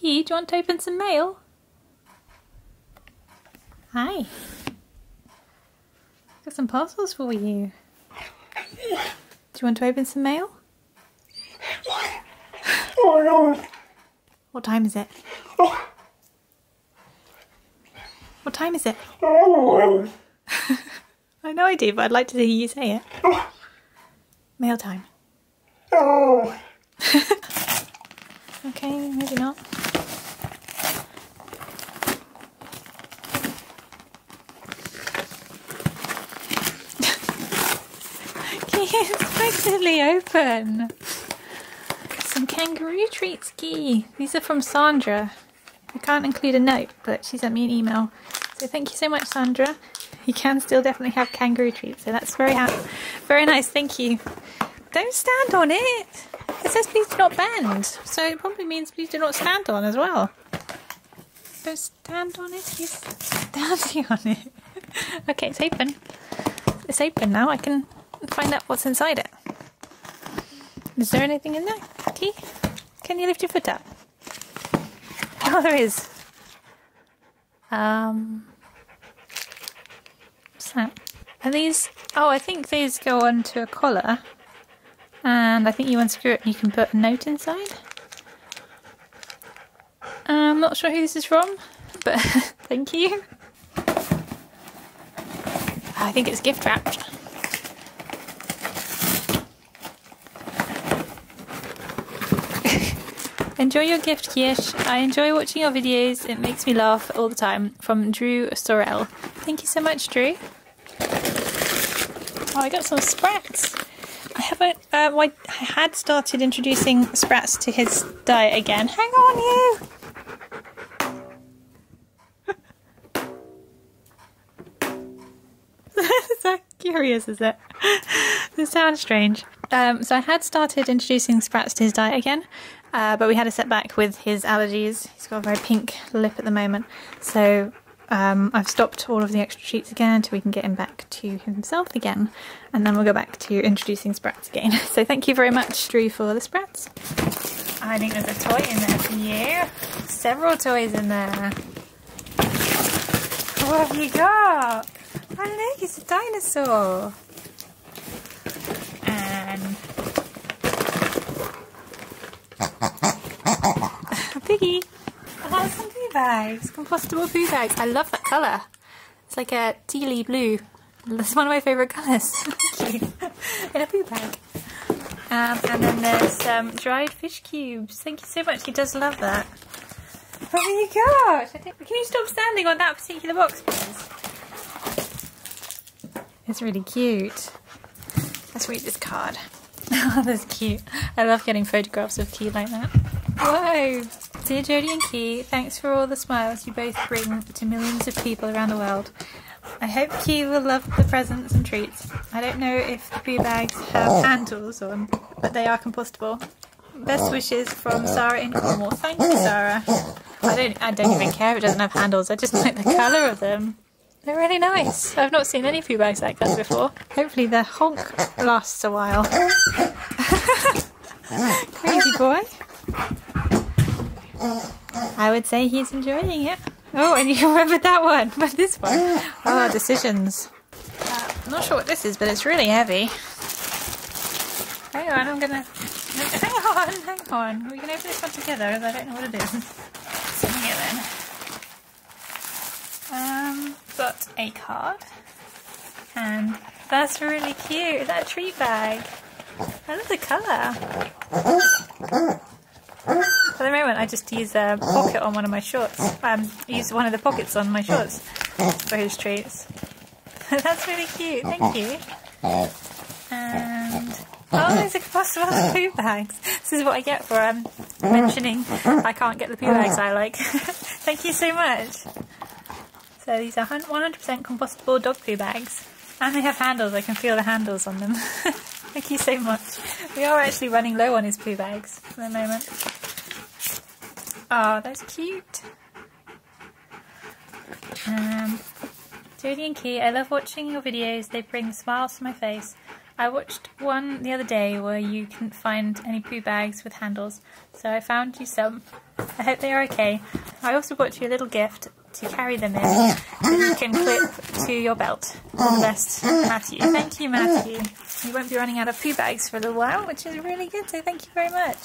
Key, do you want to open some mail? Hi. Got some parcels for you. Do you want to open some mail? What time is it? What time is it? I know I do, but I'd like to hear you say it. Mail time. Oh. okay, maybe not. It's finally open. Some kangaroo treats, Key. These are from Sandra. I can't include a note, but she sent me an email. So thank you so much, Sandra. You can still definitely have kangaroo treats, so that's very very nice. Thank you. Don't stand on it. It says please do not bend, so it probably means please do not stand on as well. Don't stand on it. He's standing on it. okay, it's open. It's open now. I can find out what's inside it. Is there anything in there? Key? Can you lift your foot up? Oh, there is. Um, what's that? Are these? Oh, I think these go onto a collar, and I think you unscrew it and you can put a note inside. I'm not sure who this is from, but thank you. I think it's gift wrapped. Enjoy your gift, Keyush. I enjoy watching your videos. It makes me laugh all the time. From Drew Sorrell. Thank you so much, Drew. Oh, I got some sprats. I haven't. Uh, I had started introducing sprats to his diet again. Hang on, you. so curious, is it? this sounds strange. Um, so I had started introducing sprats to his diet again, uh, but we had a setback with his allergies. He's got a very pink lip at the moment, so um, I've stopped all of the extra treats again until we can get him back to himself again, and then we'll go back to introducing Sprats again. So thank you very much, Drew, for the Sprats. I think there's a toy in there for you. Several toys in there. What have you got? Oh look, it's a dinosaur. And piggy. Oh, some poo bags. Compostable poo bags. I love that colour. It's like a tealy blue. That's one of my favourite colours. In a poo bag. Um, and then there's um, dried fish cubes. Thank you so much. He does love that. Oh my gosh! Can you stop standing on that particular box, please? It's really cute. Let's read this card. Oh, that's cute. I love getting photographs of Key like that. Whoa! Dear Jodie and Key, thanks for all the smiles you both bring to millions of people around the world. I hope Key will love the presents and treats. I don't know if the poo bags have oh. handles on, but they are compostable. Best oh. wishes from Sarah in Cornwall. Thank you, Sarah. I don't, I don't even care if it doesn't have handles. I just like the colour of them. They're really nice. I've not seen any poo bags like that before. Hopefully the honk lasts a while. Crazy boy. I would say he's enjoying it. Oh, and you remembered that one, but this one. Oh, decisions. Uh, I'm not sure what this is, but it's really heavy. Hang on, I'm gonna... Hang on, hang on. We can open this one together, as I don't know what it is. Here then. Um, got a card. And that's really cute, that treat bag. I love the colour. For the moment I just use a pocket on one of my shorts. Um, use one of the pockets on my shorts for his treats. that's really cute, thank you. And oh, there's a compostable poo bags. This is what I get for um, mentioning I can't get the poo bags I like. thank you so much. So these are 100% compostable dog poo bags. And they have handles, I can feel the handles on them. Thank you so much. We are actually running low on his poo bags for the moment. Oh, that's cute. Um, Jodie and Key, I love watching your videos. They bring smiles to my face. I watched one the other day where you couldn't find any poo bags with handles, so I found you some. I hope they are okay. I also bought you a little gift to carry them in that you can clip to your belt. All the best, Matthew. Thank you, Matthew. You won't be running out of poo bags for a little while, which is really good, so thank you very much.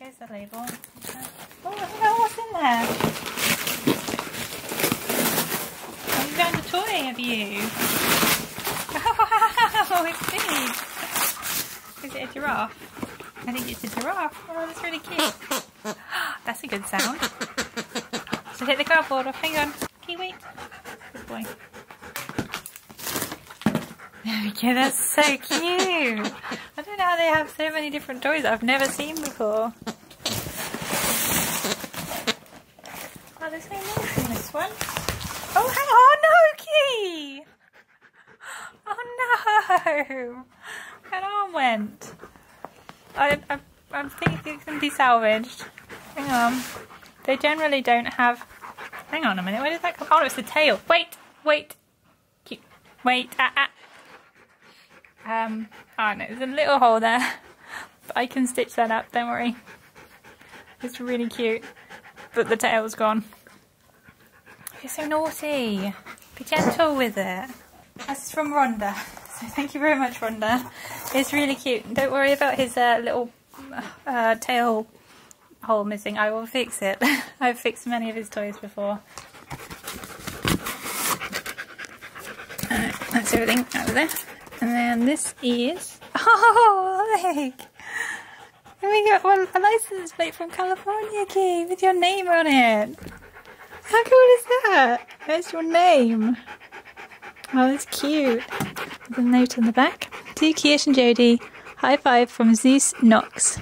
There goes the label. Oh, what's in there? You found a toy, have you? Oh, it's big. Is it a giraffe? I think it's a giraffe. Oh, that's really cute. That's a good sound. So hit the cardboard off. Hang on. Wait? Good boy. There we go. That's so cute. I don't know how they have so many different toys I've never seen before. Oh, there's no names in this one. Oh, hang on. No, key. Oh, no. An arm went. I, I, I think it can be salvaged. Hang on. They generally don't have... Hang on a minute, where did that come Oh, it's the tail. Wait, wait. Wait, ah, ah. Um, oh no, there's a little hole there. But I can stitch that up, don't worry. It's really cute. But the tail's gone. You're so naughty. Be gentle with it. That's from Rhonda. So thank you very much, Rhonda. It's really cute. Don't worry about his uh, little uh, tail hole missing. I will fix it. I've fixed many of his toys before. Uh, that's everything out of there. And then this is... Oh, look! And we got a license plate from California, Key, with your name on it. How cool is that? There's your name. Oh, that's cute. There's a note on the back. To Keyush and Jodie, high five from Zeus Knox.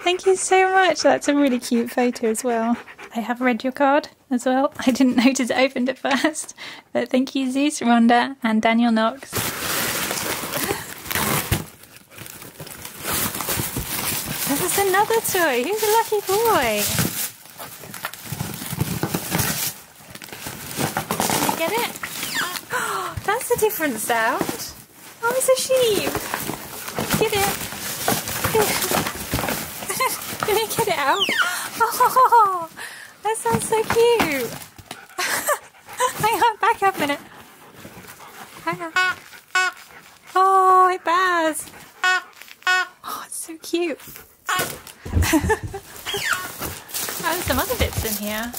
Thank you so much. That's a really cute photo as well. I have read your card as well. I didn't notice it opened at first. But thank you, Zeus, Rhonda, and Daniel Knox. This is another toy. Who's a lucky boy? Can you get it? Oh, that's a different sound. Oh, it's a sheep. Get it. Can you get it out? Oh, that sounds so cute. Hang on, back up a minute. Hang on. Oh, it bears. Oh, it's so cute. oh, there's some other bits in here.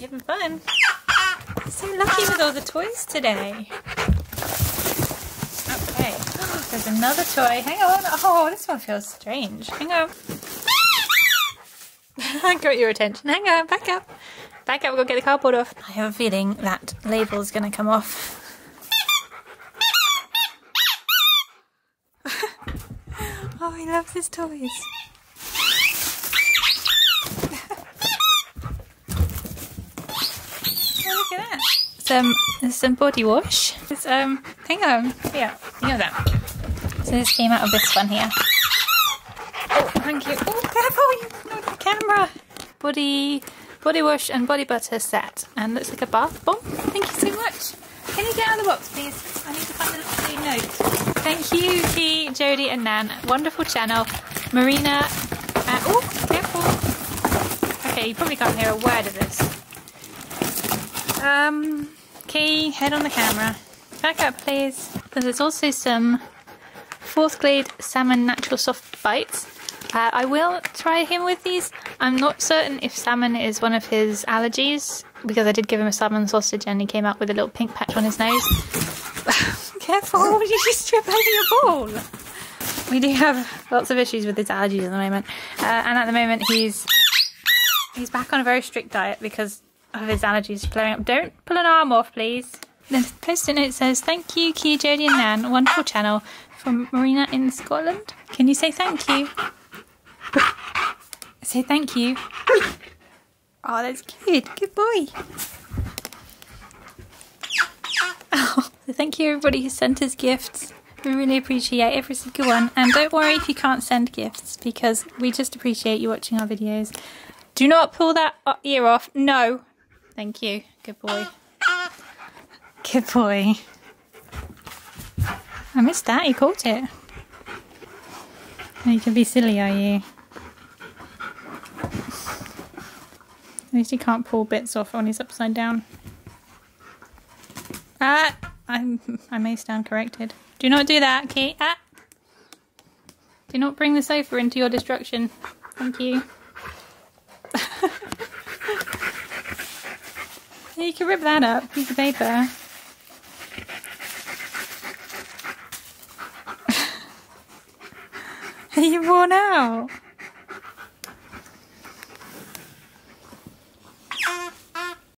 You're having fun? So lucky with all the toys today. There's another toy. Hang on. Oh, this one feels strange. Hang on. I got your attention. Hang on, back up. Back up, we'll get the cardboard off. I have a feeling that label's going to come off. oh, he loves his toys. oh, look at that. Some, there's some body wash. There's, um, hang on. Yeah, you know that. So this came out of this one here. Oh, thank you. Oh, careful, you knocked the camera. Body, body wash and body butter set. And looks like a bath bomb. Thank you so much. Can you get out of the box, please? I need to find a little blue note. Thank you, T, Jodie and Nan. Wonderful channel. Marina. Uh, oh, careful. Okay, you probably can't hear a word of this. Um, Key, head on the camera. Back up, please. There's also some fourth grade salmon natural soft bites. Uh, I will try him with these. I'm not certain if salmon is one of his allergies because I did give him a salmon sausage and he came out with a little pink patch on his nose. Careful, you just trip over your ball. We do have lots of issues with his allergies at the moment, uh, and at the moment he's he's back on a very strict diet because of his allergies flaring up. Don't pull an arm off, please. The post-it note says, "Thank you, Key, Jodie, and Nan. Wonderful channel from Marina in Scotland. Can you say thank you? say thank you. Oh, that's good. Good boy. Oh, so thank you everybody who sent us gifts. We really appreciate every single one. And don't worry if you can't send gifts because we just appreciate you watching our videos. Do not pull that ear off. No. Thank you. Good boy. Good boy. I missed that. You caught it. You can be silly, are you? At least he can't pull bits off when he's upside down. Ah! I'm, I may stand corrected. Do not do that, Kate. Ah! Do not bring the sofa into your destruction. Thank you. you can rip that up, piece of paper. You worn out?